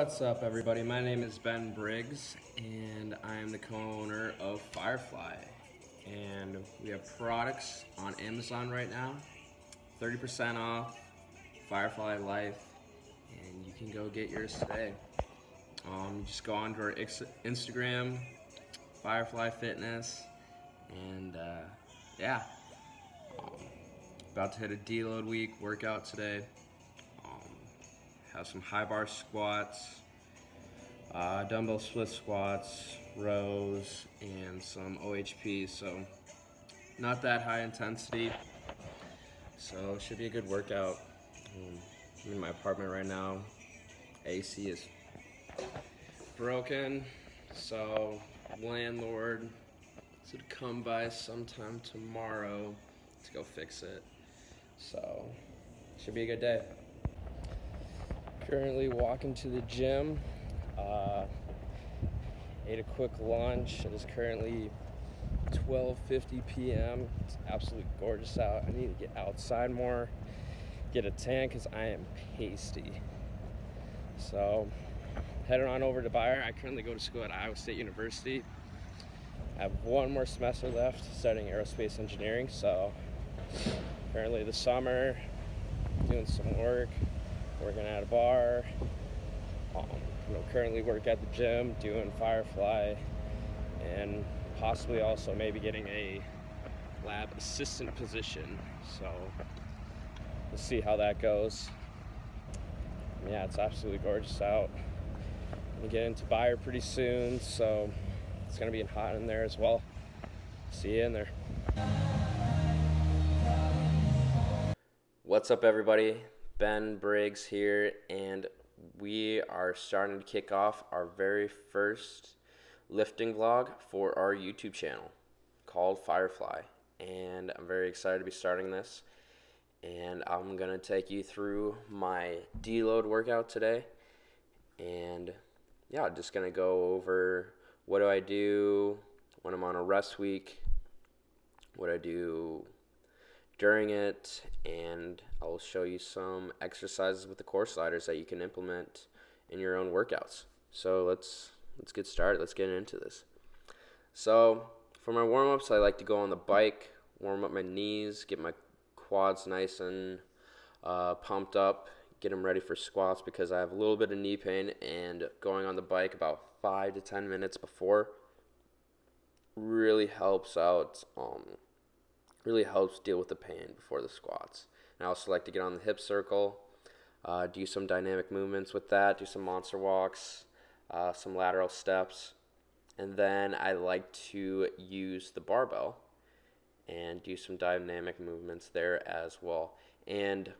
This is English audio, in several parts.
What's up, everybody? My name is Ben Briggs, and I am the co-owner of Firefly. And we have products on Amazon right now, 30% off, Firefly Life, and you can go get yours today. Um, just go onto our Instagram, Firefly Fitness, and uh, yeah, um, about to hit a deload week workout today have some high bar squats, uh, dumbbell split squats, rows, and some OHP. So not that high intensity. So should be a good workout. Um, I'm in my apartment right now. AC is broken, so landlord should come by sometime tomorrow to go fix it. So should be a good day. Currently walking to the gym. Uh, ate a quick lunch. It is currently 12:50 p.m. It's absolutely gorgeous out. I need to get outside more, get a tan because I am pasty. So, heading on over to Beyer. I currently go to school at Iowa State University. I have one more semester left studying aerospace engineering. So, currently the summer, doing some work working at a bar. Um, you know, currently work at the gym doing Firefly, and possibly also maybe getting a lab assistant position. So we'll see how that goes. Yeah, it's absolutely gorgeous out. Gonna get into Beyer pretty soon, so it's gonna be hot in there as well. See you in there. What's up, everybody? Ben Briggs here, and we are starting to kick off our very first lifting vlog for our YouTube channel called Firefly. And I'm very excited to be starting this. And I'm going to take you through my deload workout today. And yeah, just going to go over what do I do when I'm on a rest week, what I do during it, and I'll show you some exercises with the core sliders that you can implement in your own workouts. So let's let's get started. Let's get into this. So for my warm ups, I like to go on the bike, warm up my knees, get my quads nice and uh, pumped up, get them ready for squats because I have a little bit of knee pain, and going on the bike about five to ten minutes before really helps out. Um, really helps deal with the pain before the squats. And I also like to get on the hip circle, uh, do some dynamic movements with that, do some monster walks, uh, some lateral steps. And then I like to use the barbell and do some dynamic movements there as well. And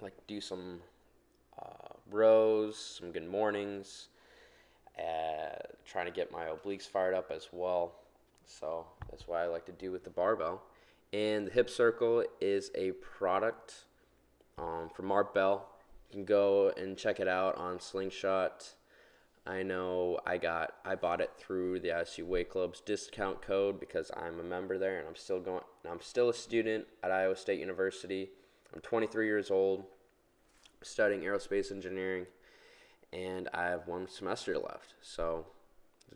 like do some uh, rows, some good mornings, uh, trying to get my obliques fired up as well. So that's why I like to do with the barbell. And the hip circle is a product um, from Mark Bell. You can go and check it out on Slingshot. I know I got I bought it through the ISU Weight Club's discount code because I'm a member there and I'm still going I'm still a student at Iowa State University. I'm 23 years old, studying aerospace engineering, and I have one semester left. So,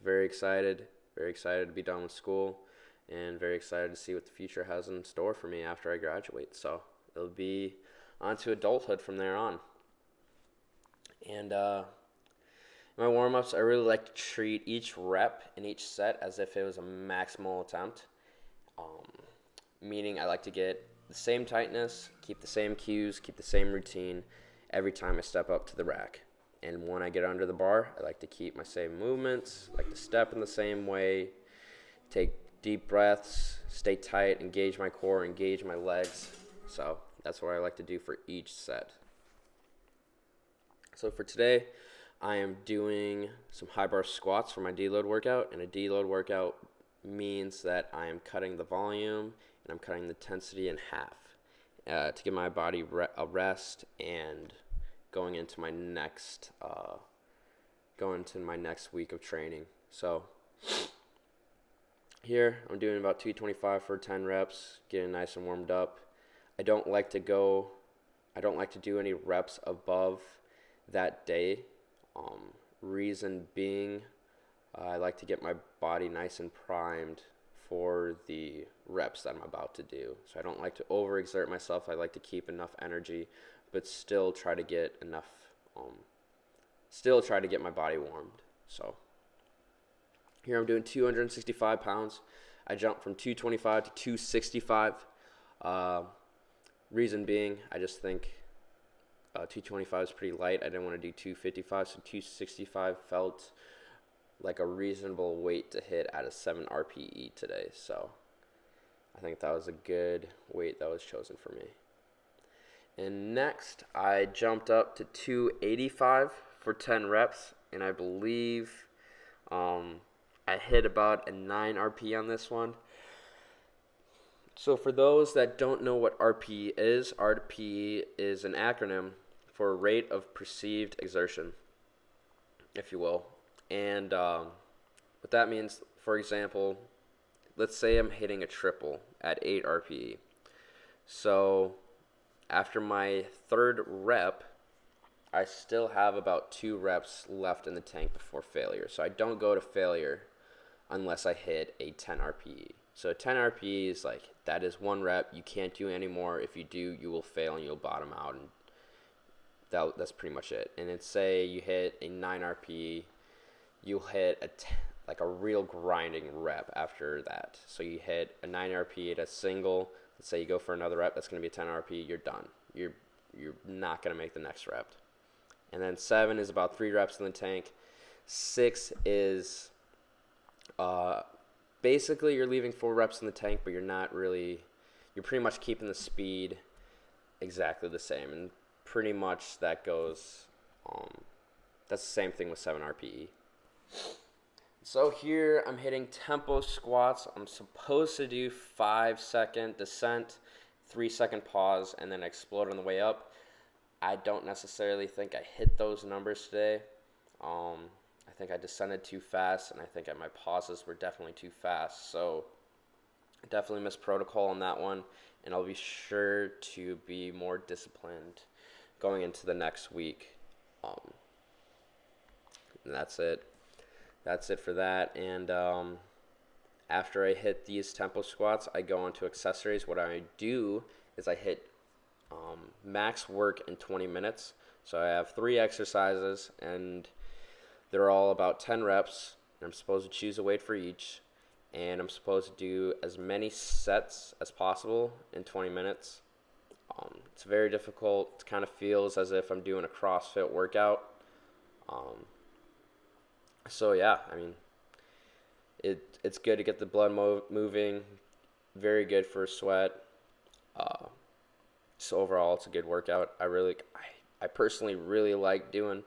very excited very excited to be done with school and very excited to see what the future has in store for me after I graduate. So it'll be on to adulthood from there on. And uh, my warm ups, I really like to treat each rep in each set as if it was a maximal attempt. Um, meaning, I like to get the same tightness, keep the same cues, keep the same routine every time I step up to the rack. And when I get under the bar, I like to keep my same movements, I like to step in the same way, take deep breaths, stay tight, engage my core, engage my legs. So that's what I like to do for each set. So for today, I am doing some high bar squats for my deload workout, and a deload workout means that I am cutting the volume and I'm cutting the intensity in half uh, to give my body re- a rest and going into my next uh, going into my next week of training. So here I'm doing about 225 for 10 reps, getting nice and warmed up. I don't like to go I don't like to do any reps above that day Um, reason being, uh, I like to get my body nice and primed for the reps that I'm about to do. So I don't like to overexert myself. I like to keep enough energy, but still try to get enough, um, still try to get my body warmed. So here I'm doing 265 pounds. I jumped from 225 to 265. Uh, reason being, I just think uh, 225 is pretty light. I didn't want to do 255, so 265 felt like a reasonable weight to hit at a 7 RPE today. So I think that was a good weight that was chosen for me. And next, I jumped up to 285 for 10 reps, and I believe um, I hit about a 9 RP on this one. So, for those that don't know what RPE is, RPE is an acronym for rate of perceived exertion, if you will. And um, what that means, for example, let's say I'm hitting a triple at 8 RPE. So after my third rep, I still have about two reps left in the tank before failure. So I don't go to failure unless I hit a 10 RPE. So 10 RPE is like that is one rep. You can't do anymore. If you do, you will fail and you'll bottom out, and that that's pretty much it. And then say you hit a 9 RPE you'll hit a t- like a real grinding rep after that. So you hit a 9 RP at a single. Let's say you go for another rep, that's going to be a 10 RP. You're done. You're you're not going to make the next rep. And then seven is about three reps in the tank. Six is uh, basically you're leaving four reps in the tank, but you're not really. You're pretty much keeping the speed exactly the same, and pretty much that goes. Um, that's the same thing with seven RPE. So here I'm hitting tempo squats. I'm supposed to do five second descent, three second pause, and then explode on the way up. I don't necessarily think I hit those numbers today. Um, I think I descended too fast, and I think my pauses were definitely too fast. So definitely missed protocol on that one, and I'll be sure to be more disciplined going into the next week. Um, and that's it that's it for that. And um, after I hit these tempo squats, I go into accessories. What I do is I hit um, max work in 20 minutes. So I have three exercises, and they're all about 10 reps. I'm supposed to choose a weight for each, and I'm supposed to do as many sets as possible in 20 minutes. Um, it's very difficult. It kind of feels as if I'm doing a CrossFit workout. Um, so yeah, I mean, it it's good to get the blood mo- moving. Very good for sweat. Uh, so overall, it's a good workout. I really, I, I personally really like doing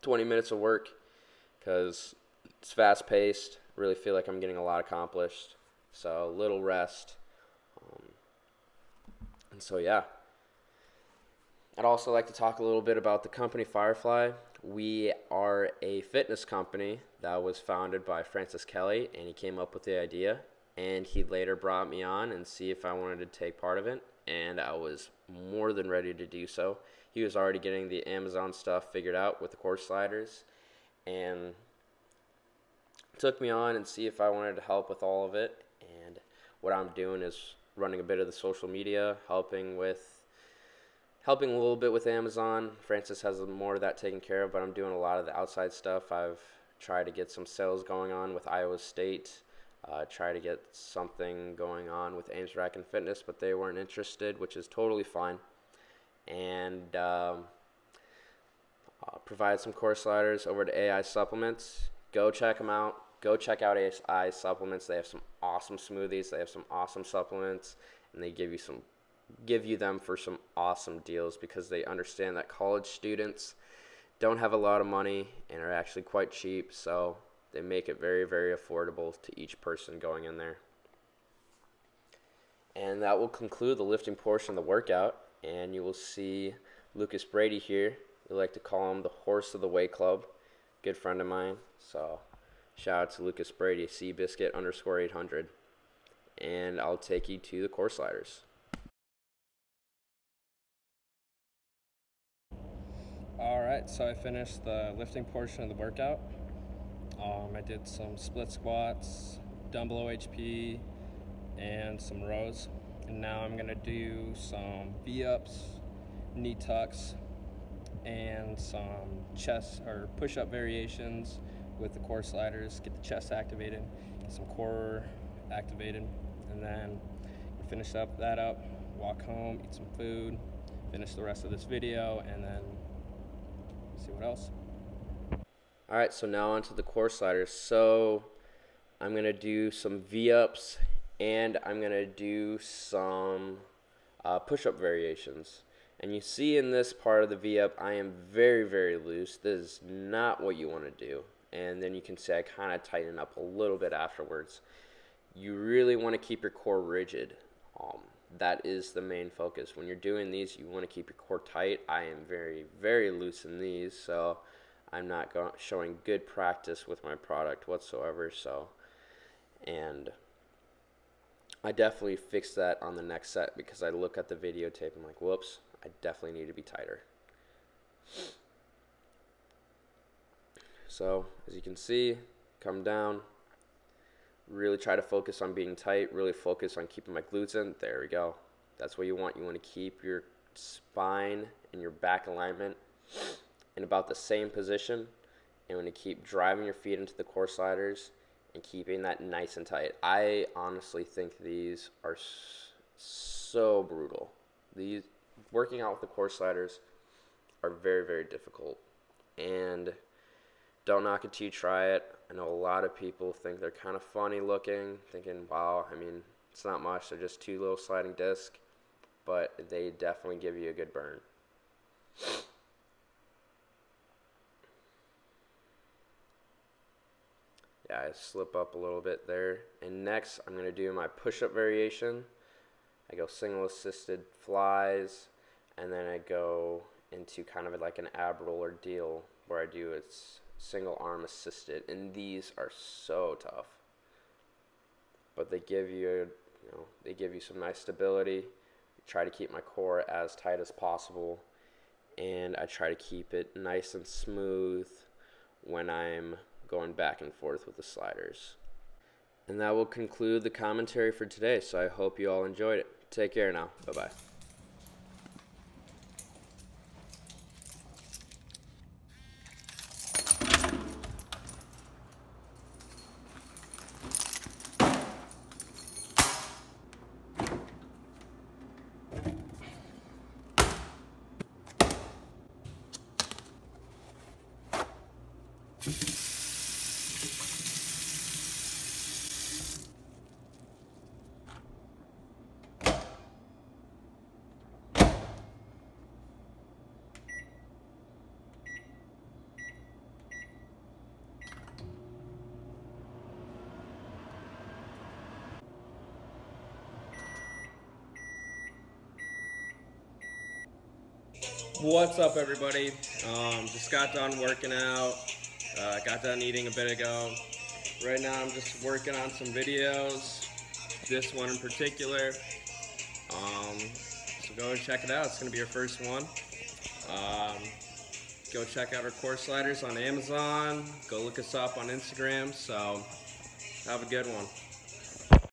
20 minutes of work because it's fast paced. Really feel like I'm getting a lot accomplished. So a little rest. Um, and so yeah. I'd also like to talk a little bit about the company Firefly. We are a fitness company that was founded by Francis Kelly, and he came up with the idea. And he later brought me on and see if I wanted to take part of it, and I was more than ready to do so. He was already getting the Amazon stuff figured out with the core sliders, and took me on and see if I wanted to help with all of it. And what I'm doing is running a bit of the social media, helping with helping a little bit with Amazon. Francis has more of that taken care of, but I'm doing a lot of the outside stuff. I've tried to get some sales going on with Iowa State. Uh, try to get something going on with Ames Racquet and Fitness, but they weren't interested, which is totally fine. And um, provide some core sliders over to AI Supplements. Go check them out. Go check out AI Supplements. They have some awesome smoothies. They have some awesome supplements, and they give you some give you them for some awesome deals because they understand that college students don't have a lot of money and are actually quite cheap, so they make it very, very affordable to each person going in there. And that will conclude the lifting portion of the workout. And you will see Lucas Brady here. We like to call him the horse of the way club. Good friend of mine. So shout out to Lucas Brady, Seabiscuit underscore 800. And I'll take you to the core sliders. All right, so I finished the lifting portion of the workout. Um, I did some split squats, dumbbell OHP, and some rows. And now I'm gonna do some V-ups, knee tucks, and some chest or push-up variations with the core sliders. Get the chest activated, get some core activated, and then finish up that up, walk home, eat some food, finish the rest of this video, and then see what else. All right, so now onto the core sliders. So I'm gonna do some V-ups and I'm gonna do some uh, push-up variations. And you see in this part of the V-up, I am very, very loose. This is not what you wanna do. And then you can see I kinda tighten up a little bit afterwards. You really wanna keep your core rigid. Um, that is the main focus. When you're doing these, you want to keep your core tight. I am very, very loose in these, so I'm not go- showing good practice with my product whatsoever. So, and I definitely fixed that on the next set because I look at the videotape and I'm like, whoops, I definitely need to be tighter. So, as you can see, come down, really try to focus on being tight, really focus on keeping my glutes in. There we go. That's what you want. You want to keep your spine and your back alignment in about the same position. And want to keep driving your feet into the core sliders and keeping that nice and tight. I honestly think these are so brutal. These working out with the core sliders are very very difficult. And don't knock it till you try it. I know a lot of people think they're kind of funny looking, thinking, wow, I mean, it's not much. They're just two little sliding discs, but they definitely give you a good burn. Yeah, I slip up a little bit there. And next, I'm going to do my push-up variation. I go single assisted flies, and then I go into kind of like an ab roller deal where I do it's single arm assisted, and these are so tough. But they give you, you know, they give you some nice stability. Try to keep my core as tight as possible, and I try to keep it nice and smooth when I'm going back and forth with the sliders. And that will conclude the commentary for today. So I hope you all enjoyed it. Take care now. Bye bye. What's up, everybody? Um, just got done working out. Uh, got done eating a bit ago. Right now, I'm just working on some videos. This one in particular. Um, so go check it out. It's gonna be your first one. Um, go check out our core sliders on Amazon. Go look us up on Instagram. So have a good one.